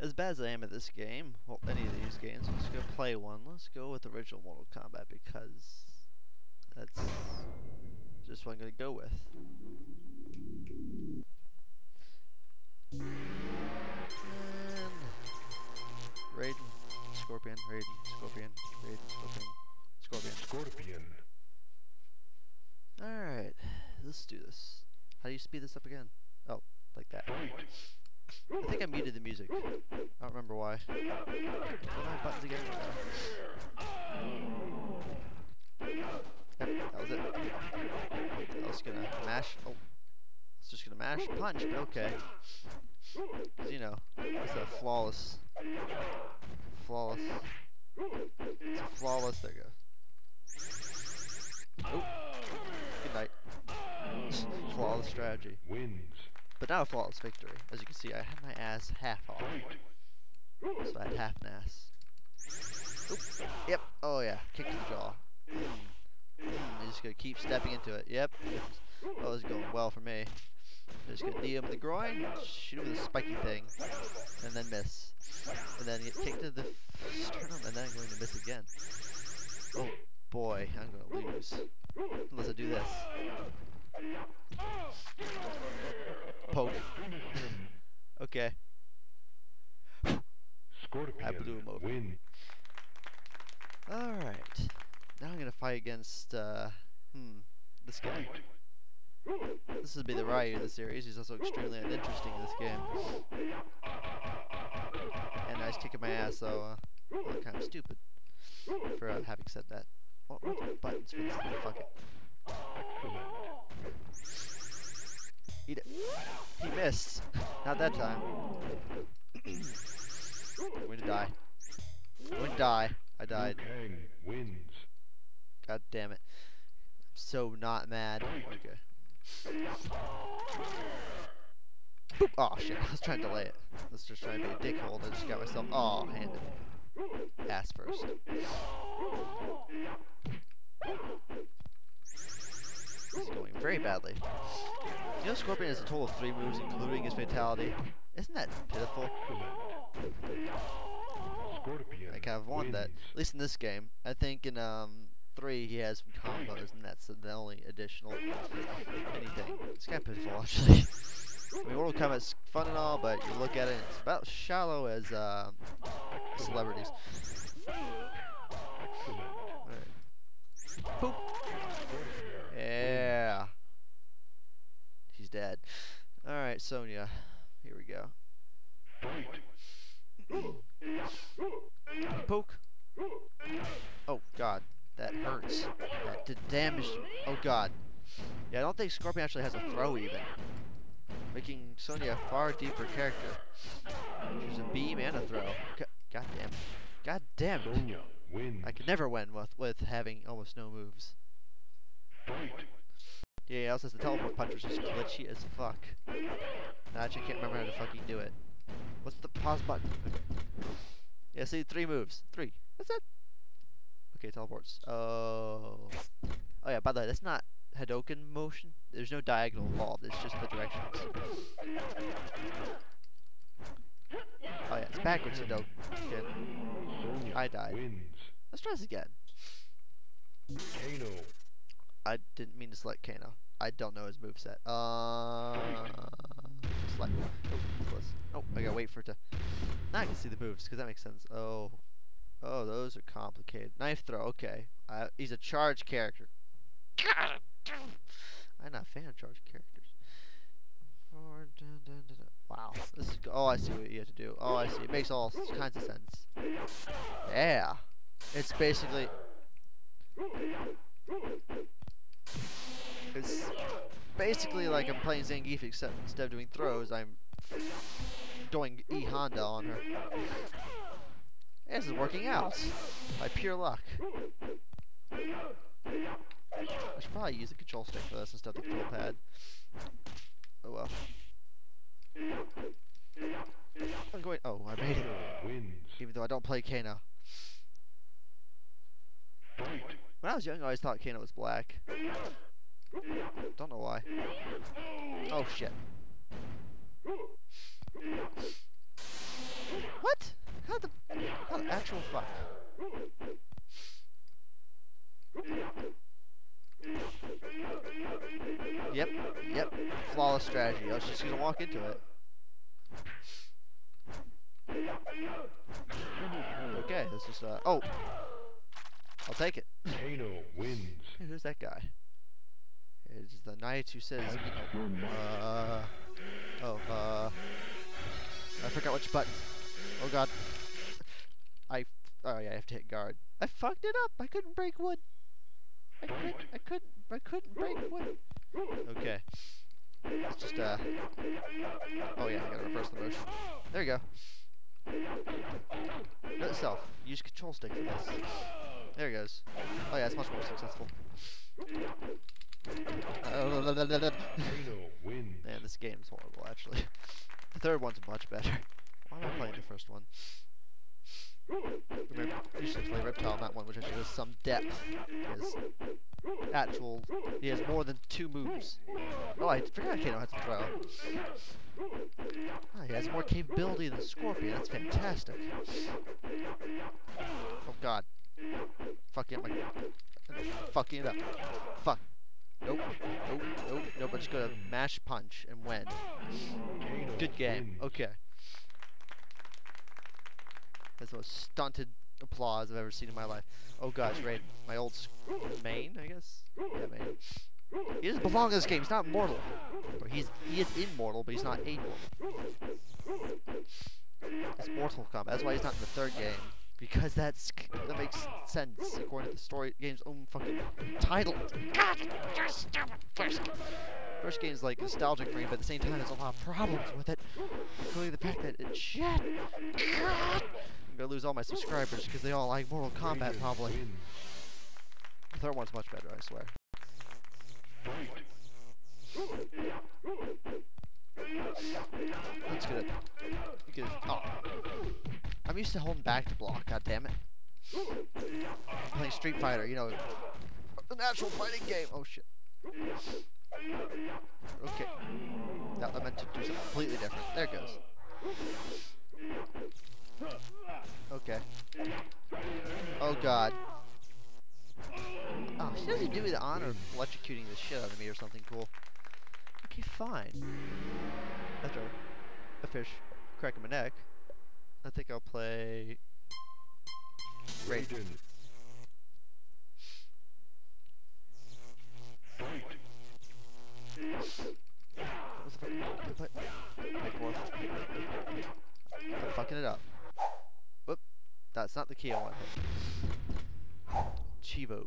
as bad as I am at this game, well, any of these games, I'm just gonna play one. Let's go with original Mortal Kombat because that's just what I'm gonna go with. And Raiden, Scorpion, Raiden, Scorpion, Raiden, Scorpion, Scorpion. Scorpion. Alright, let's do this. How do you speed this up again? Oh, like that. I think I muted the music. I don't remember why. What buttons again? Yep, that was it. I was gonna mash. Oh, it's just gonna mash punch, but okay. 'Cause, you know, it's a flawless, flawless. It's a flawless. There you go. Oh, good night. flawless strategy. Wins. But now a flawless victory. As you can see, I had my ass half off. So I had half an ass. Oop. Yep. Oh yeah. Kick to the jaw. I'm just gonna keep stepping into it. Yep. Oh, this is going well for me. Just gonna knee him in the groin, shoot him with a spiky thing, and then miss. And then get kicked to the sternum, and then I'm going to miss again. Oh boy, I'm gonna lose. Unless I do this. Okay. Scorpion. blew him over. Win. Alright. Now I'm gonna fight against, uh, hmm, this guy. This would be the Ryu of the series. He's also extremely uninteresting in this game. And now he's kicking my ass, so, uh, I'm kind of stupid for uh, having said that. What, what the buttons for this? Fuck it. It. He missed. Not that time. I'm going to die. I'm going to die. I died. Wins. God damn it. I'm so not mad. Okay. Boop. Oh shit, I was trying to delay it. Let's just try and be a dickhole. I just got myself oh handed. Ass first. Is going very badly. You know Scorpion has a total of three moves including his fatality. Isn't that pitiful? Scorpion. I kind of want that. At least in this game. I think in um three he has some combos and that's the only additional anything. It's kind of pitiful actually. I mean Mortal Kombat's fun and all, but you look at it, it's about shallow as um celebrities. Boop. Yeah. He's dead. Sonya. Here we go. Poke. Oh god, that hurts. That did damage. Oh god. Yeah, I don't think Scorpion actually has a throw even. Making Sonya a far deeper character. There's a beam and a throw. Go- God damn. God damn. Sonya wins. I could never win with, with having almost no moves. Yeah, he also has the teleport punch, which is glitchy as fuck. I actually can't remember how to fucking do it. What's the pause button? Okay. Yeah, see, three moves. Three. That's it. Okay, teleports. Oh. Oh yeah, by the way, that's not Hadouken motion. There's no diagonal involved. It's just the directions. Oh yeah, it's backwards Hadouken. I died. Let's try this again. Kano. I didn't mean to select Kano. I don't know his moveset. Uh, select. Oh, oh, I gotta wait for it to. Now I can see the moves because that makes sense. Oh, oh, those are complicated. Knife throw. Okay, uh, he's a charge character. I'm not a fan of charge characters. Wow, this is. Oh, I see what you have to do. Oh, I see. It makes all kinds of sense. Yeah, it's basically. It's basically like I'm playing Zangief, except instead of doing throws, I'm doing E Honda on her. This is working out by pure luck. I should probably use the control stick for this instead of the control pad. Oh well. I'm going. Oh, I made it. Even though I don't play Kano. When I was young, I always thought Kano was black. Don't know why. Oh shit. What? How the, how the actual fuck? Yep, yep. Flawless strategy. I was just gonna walk into it. Okay, this is uh oh. I'll take it. Kano wins. Who's that guy? It's the knight who says uh oh uh I forgot which button. Oh god. I oh yeah, I have to hit guard. I fucked it up. I couldn't break wood. I couldn't I couldn't I couldn't break wood. Okay. Let's just uh Oh yeah, I gotta reverse the motion. There you go. Note itself. Use control stick for this. There it goes. Oh yeah, it's much more successful. Kano. Man, this game's horrible, actually. The third one's much better. Why am I playing the first one? Remember, usually play Reptile on that one, which actually has some depth. Has actual... He has more than two moves. Oh, I forgot Kano has to throw. Ah, he has more capability than Scorpion. That's fantastic. Oh god. Fucking up my... Fucking it up. Fuck. Nope. Nope. Nope. Nope. I'm just gonna mash punch and win. Good game. Okay. That's the most stunted applause I've ever seen in my life. Oh gosh, right. My old main, I guess. Yeah, main. He doesn't belong in this game. He's not mortal. Or he's he is immortal, but he's not immortal. It's Mortal Kombat. That's why he's not in the third game. Because that's that makes sense according to the story game's own fucking title. God, you're stupid. First, first game's like nostalgic for me, but at the same time, there's a lot of problems with it, including the fact that it's shit. God, I'm gonna lose all my subscribers because they all like Mortal Kombat probably. The third one's much better, I swear. Let's get it. Get it. Oh. Used to holding back to block, god damn it. I'm playing Street Fighter, you know, a natural fighting game. Oh shit. Okay. That meant to do something completely different. There it goes. Okay. Oh god. Oh, she doesn't do me the honor of electrocuting the shit out of me or something cool. Okay, fine. After a fish cracking my neck, I think I'll play. Raiden. Raiden. Fight. What was the fuck? What? Back forth. I'm fucking it up. Whoop. That's not the key I want. Chivos.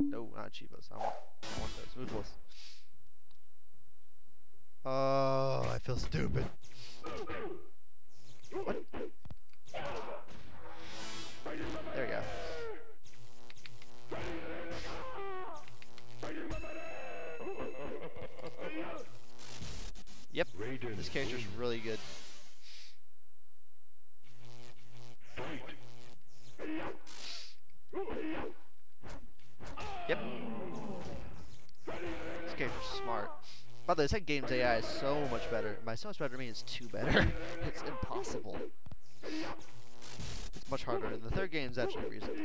No, not Chivos. I want, I want those. Move close. Oh, I feel stupid. What? There we go. Yep, this character's really good. Yep. This character's smart. By the way, second game's AI is so much better. By so much better, I mean it's two better. it's impossible. It's much harder. And the third game's actually reasonable.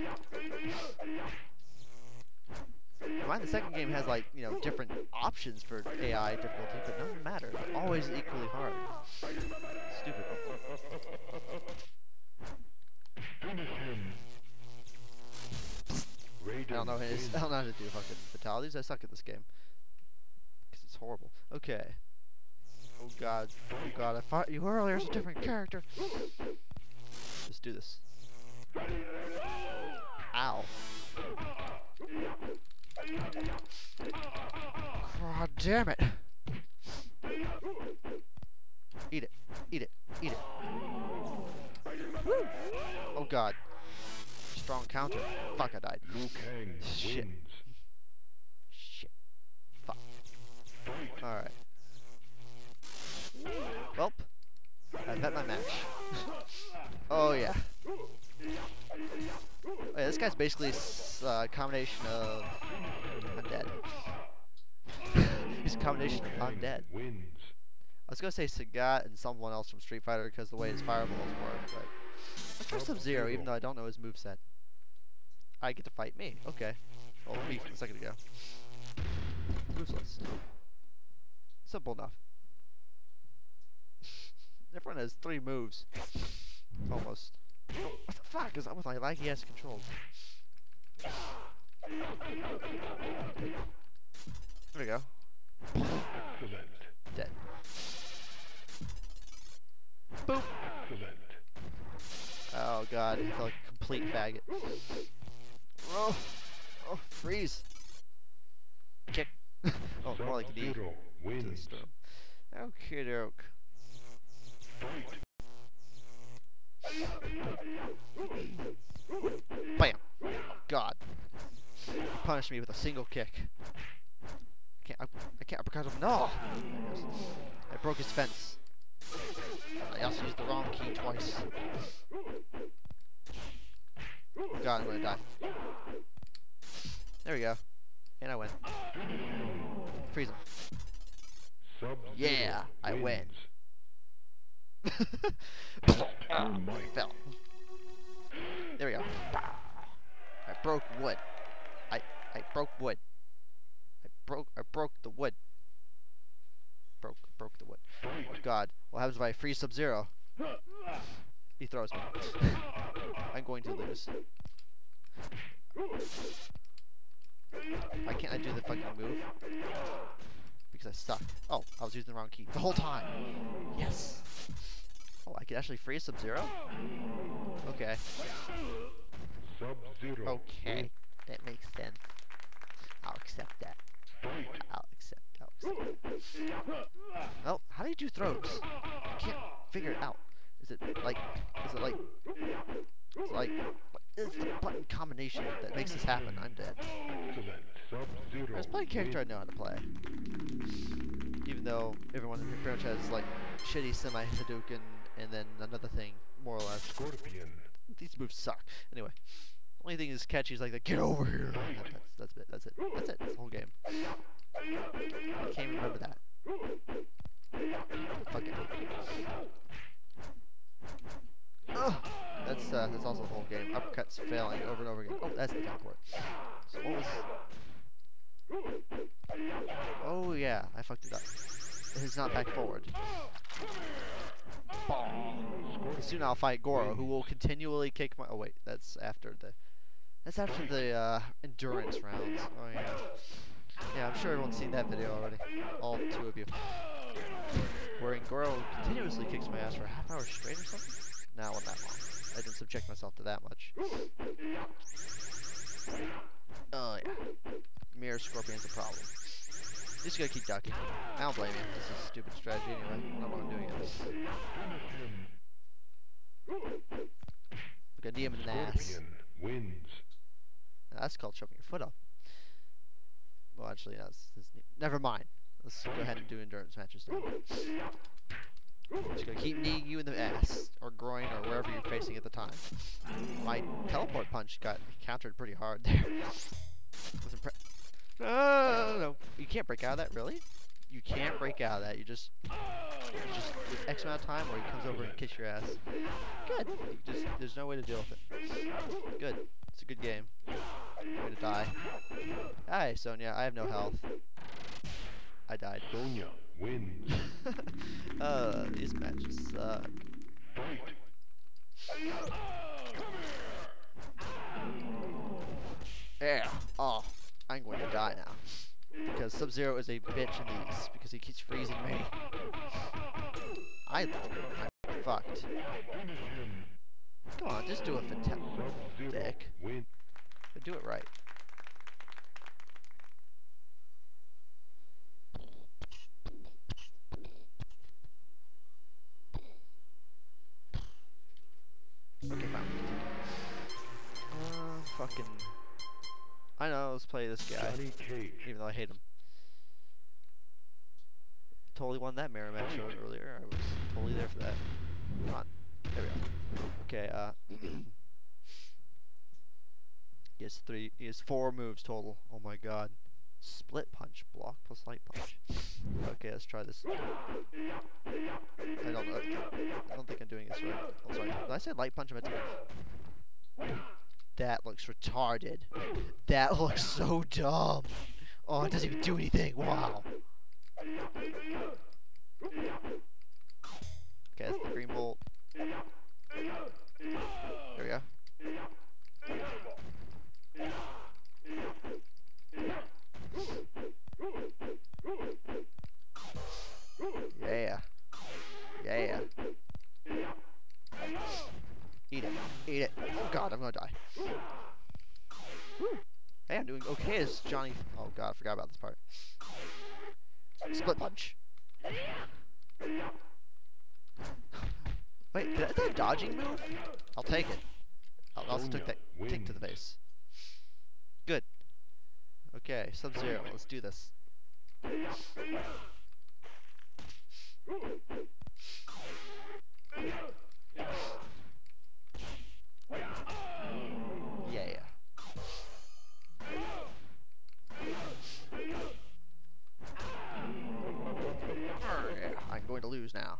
Mind the second game has like, you know, different options for AI difficulty, but none matter. They're always equally hard. Stupid. I don't know to, wins. I don't know how to do fucking fatalities. I suck at this game. Horrible. Okay. Oh god. Oh god, I fought you earlier as a different character. Let's do this. Ow. God damn it. Eat it. Eat it. Eat it. Oh god. Strong counter. Fuck, I died. Shit. wins. Shit. Fuck. Fight. Alright. Welp. I bet my match. oh yeah. Oh, yeah, this guy's basically a uh, combination of undead. He's a combination of undead. Wins. I was gonna say Sagat and someone else from Street Fighter because the way his fireballs work, but Let's try Sub-Zero, even though I don't know his moveset. I get to fight me. Okay. Well, me from a second ago. List. Simple enough. Everyone has three moves. Almost. Oh, what the fuck is up with my laggy ass controls? There we go. Excellent. Dead. Boop. Oh god, feel like a complete faggot. Oh, oh, freeze. Kick. oh, more like knee Sub-Zero to the wins. storm. Okay, doke. Bam. God. He punished me with a single kick. I can't, I, I can't uppercut him. No! I broke his fence. I also used the wrong key twice. God, I'm gonna die. There we go. And I win. Freeze him. Sub-Zero Yeah, I win. wins. Ah, fell. There we go. I broke wood. I I broke wood. I broke I broke the wood. Broke broke the wood. Oh God, what happens if I freeze Sub Zero? He throws me. I'm going to lose. Why can't I do the fucking move? Because I suck. Oh, I was using the wrong key the whole time. Yes. Oh, I could actually freeze Sub Zero. Okay. Sub-Zero Okay, that makes sense. I'll accept that. I'll accept. I'll accept. Well, how do you do throws? I can't figure it out. Is it like? Is it like? Is it like? Is the button combination that makes this happen? I'm dead. Let's play a character I know how to play. Even though everyone in pretty much has like shitty semi Hadouken and then another thing, more or less. Scorpion. These moves suck. Anyway, only thing is catchy is like the get over here. That- that's that's it. That's it. That's it. That's the whole game. I can't remember that. Fuck it. Ugh. That's uh, that's also the whole game. Uppercuts failing over and over again. Oh, that's the teleport. So what was? Oh yeah, I fucked it up. It's not back forward. Soon I'll fight Goro, who will continually kick my. Oh wait, that's after the. That's after the uh, endurance rounds. Oh yeah. Yeah, I'm sure everyone's seen that video already. All two of you. Wherein Goro continuously kicks my ass for a half hour straight or something. It wasn't that long. I didn't subject myself to that much. Oh yeah. Mirror Scorpion's a problem. Just gotta keep ducking. I don't blame you. This is a stupid strategy anyway. I know why I'm doing it. Look at him in the ass. Wins. That's called chopping your foot up. Well, actually, that's, neat. never mind. Let's go ahead and do endurance matches now. Just gonna keep kneeing you in the ass, or groin, or wherever you're facing at the time. My teleport punch got countered pretty hard there. Wasn't no, no, no, you can't break out of that, really? You can't break out of that. You just, you just X amount of time, or he comes over and kicks your ass. Good. You just, there's no way to deal with it. Good. It's a good game. Way to die. Hi, Sonya. I have no health. I died. Sonya wins. uh, these matches suck. Yeah. Oh, I'm going to die now. Because Sub-Zero is a bitch in these, because he keeps freezing me. I, I'm fucked. Come on, just do a for Dick. But do it right. Let's play this guy, even though I hate him. Totally won that mirror match ear- earlier. I was totally there for that. Come on. There we go. Okay. Uh. He has three. He has four moves total. Oh my god. Split punch, block plus light punch. Okay, let's try this. I don't know. I don't think I'm doing this right. Oh, sorry. Did I say light punch? I meant to- That looks retarded. That looks so dumb. Oh, it doesn't even do anything. Wow. Okay, Sub Zero, let's do this. Yeah. Yeah, I'm going to lose now.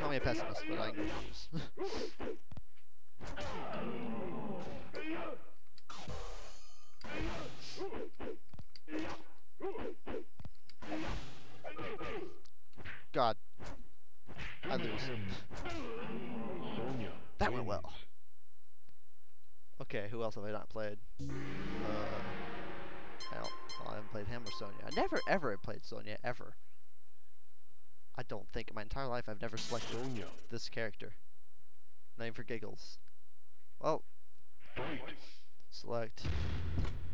Call me a pessimist, but I'm going to lose. God, I lose. That went well. Okay, who else have I not played? Uh, I, don't, I haven't played him or Sonya. I never ever have played Sonya ever. I don't think in my entire life I've never selected Sonya. this character. Name for giggles. Well, Fight. select.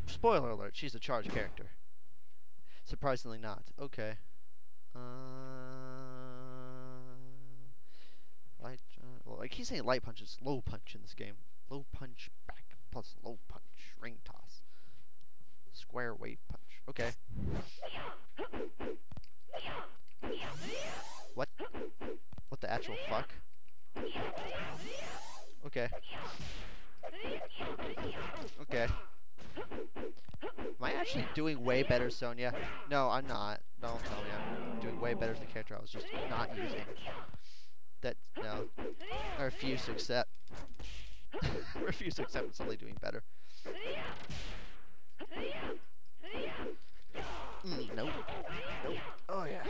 Spoiler alert: she's a charged character. Surprisingly not. Okay. Uh, light. I keep saying light punch. It's low punch in this game. Low punch back plus low punch ring toss. Square wave punch. Okay. What? What the actual fuck? Okay. Okay. Am I actually doing way better, Sonya? No, I'm not. Don't tell me I'm doing way better as the character I was just not using. That, no. I refuse to accept. I refuse to accept it's only doing better. Mm, nope. Nope. Oh yeah.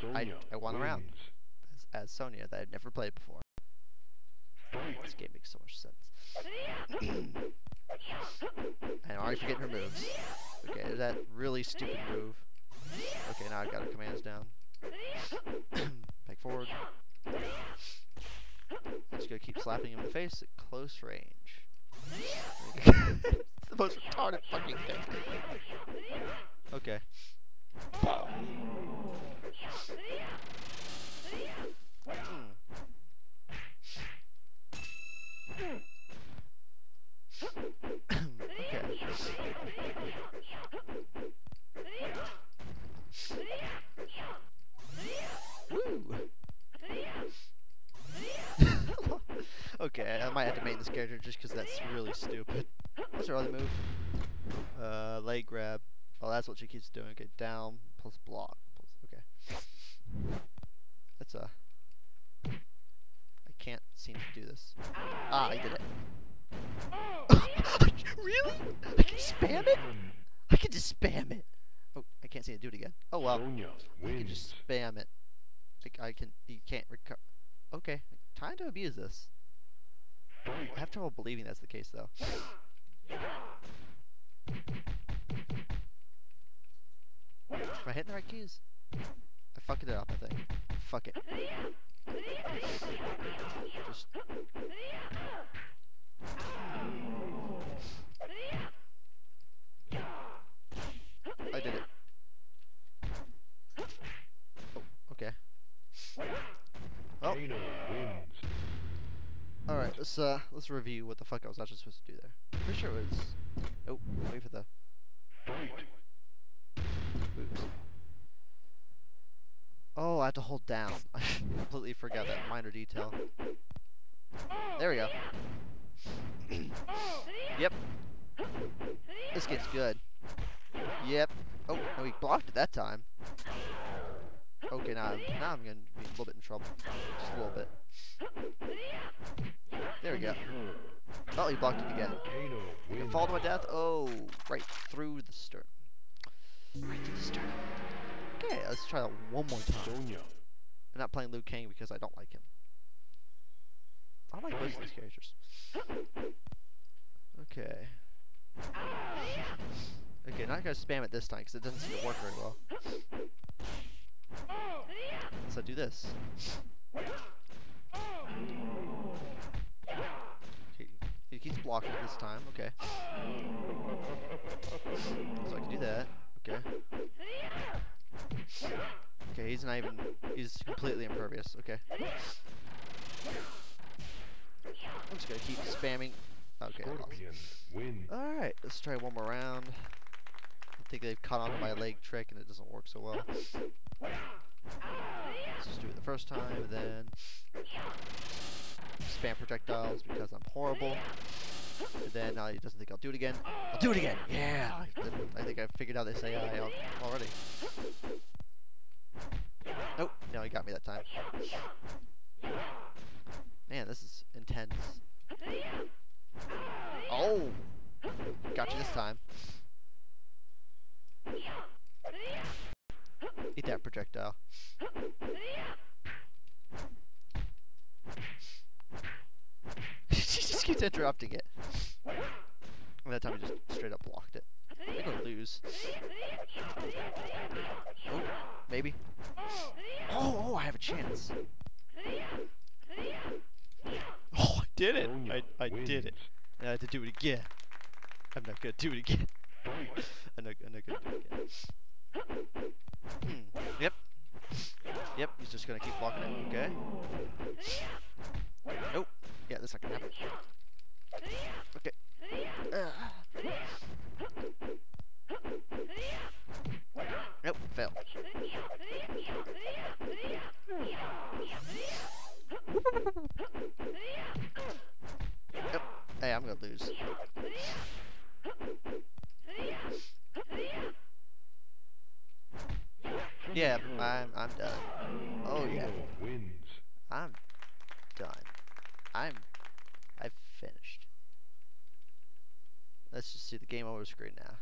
Sonya I won a round. As, as Sonya that I'd never played before. This game makes so much sense. I'm already forgetting her moves. Okay, that really stupid move. Okay, now I've got her commands down. Back forward. Just gonna keep slapping him in the face at close range. it's the most retarded fucking thing. Okay. Hmm. okay. Okay, I might have to make this character just because that's really stupid. What's her other move? Uh, leg grab. Oh, that's what she keeps doing. Okay, down plus block. Plus, okay. That's a. I can't seem to do this. Ah, I did it. really? I can spam it? I can just spam it. Oh, I can't seem to do it again. Oh well. I can just spam it. Like I can. You can't recover. Okay, time to abuse this. I have trouble believing that's the case though. Am I hitting the right keys? I fucked it up, I think. Fuck it. Just. I did it. Oh, okay. Wins. Alright, let's uh let's review what the fuck I was actually supposed to do there. Pretty sure it was Oh, wait for the. Oops. Oh, I have to hold down. I completely forgot that minor detail. There we go. yep. This gets good. Yep. Oh, no, he blocked it that time. Okay, now, now I'm gonna be a little bit in trouble. Just a little bit. There we go. Oh, he blocked it again. Volcano Gonna fall to my death. Oh, right through the sternum. Right through the sternum. Okay, let's try that one more time. I'm not playing Liu Kang because I don't like him. I like most of these characters. Okay. Okay, not gonna spam it this time because it doesn't seem to work very well. So do this. Okay, he keeps blocking this time. Okay. So I can do that. Okay. Okay, he's not even. He's completely impervious. Okay. I'm just gonna keep spamming. Okay. I lost. Scorpion wins. Alright, let's try one more round. I think they've caught on to my leg trick and it doesn't work so well. Let's just do it the first time, and then spam projectiles because I'm horrible. And then uh, he doesn't think I'll do it again. I'll do it again! Yeah! I, I think I figured out this AI already. Nope, no, he got me that time. Man, this is intense. Oh! Got you this time. Eat that projectile. she just keeps interrupting it. And that time he just straight up blocked it. They're gonna lose. Oh, maybe. Oh, oh, I have a chance. Oh, I did it! I, I did it. And I had to do it again. I'm not gonna do it again. Gonna do it again. Hmm. Yep. Yep, he's just gonna keep blocking it. Okay. Nope. Yeah, that's not gonna happen. Okay. Ugh. Nope, fail. Yep. Hey, I'm gonna lose. Yeah, I'm I'm done. Oh yeah, wins. I'm done. I'm I've finished. Let's just see the game over screen now.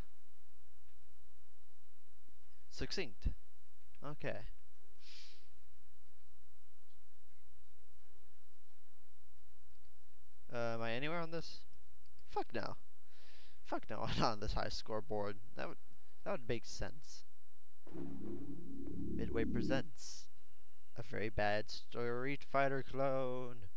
Succinct. Okay. Uh, am I anywhere on this? Fuck no. Fuck no, not on this high scoreboard. That would that would make sense. Midway presents a very bad Street Fighter clone.